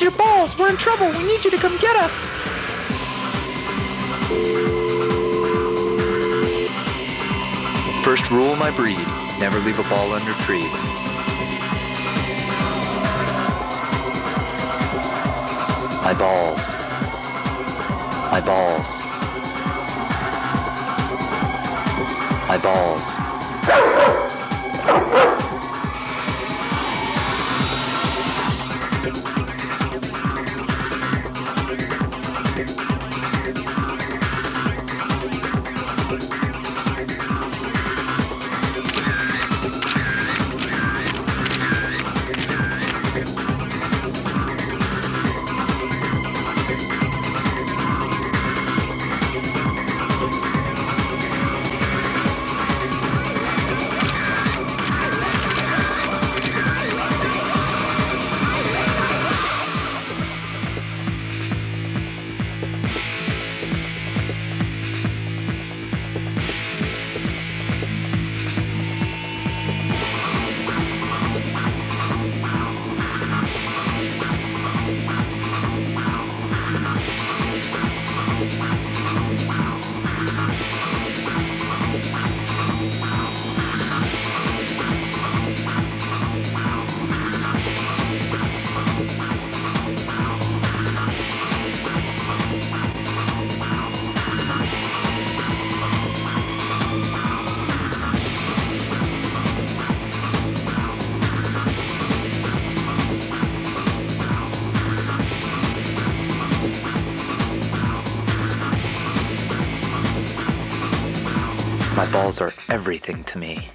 your balls. We're in trouble. We need you to come get us. First rule my breed never leave a ball unretrieved. My balls. My balls. My balls. My balls are everything to me.